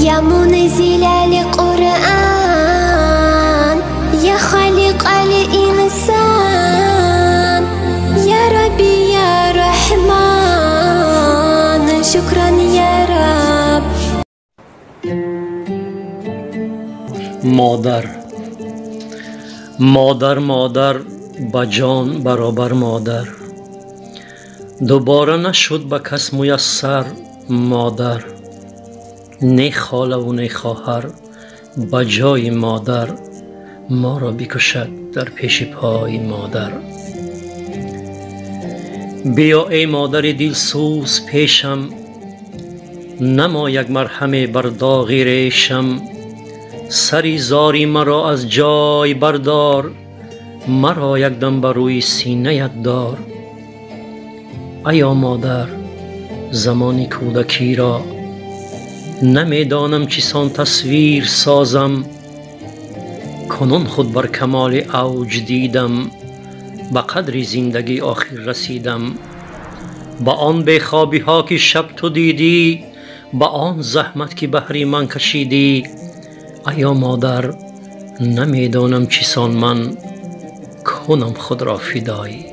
يا زلال قرآن يا خالق الإنسان يا ربي يا رحمن شكرا يا رب. مادر مادر مادر با جان برابر مادر. دوباره نشد به کس میسر مادر. نی خاله و نی خواهر به جای مادر ما را بکشد در پیش پای مادر. بیا ای مادر دلسوز پیشم نما یک مرهم بر داغ ریشم. سری زاری مرا از جای بردار مرا یک دم بر روی سینه دار. ایا مادر زمان کودکی را نمی دانم چیسان تصویر سازم کنون خود بر کمال اوج دیدم به قدر زندگی آخر رسیدم به آن بی خوابی ها که شب تو دیدی به آن زحمت که بهر من کشیدی ایا مادر نمی دانم چیسان من کنم خود را فدایی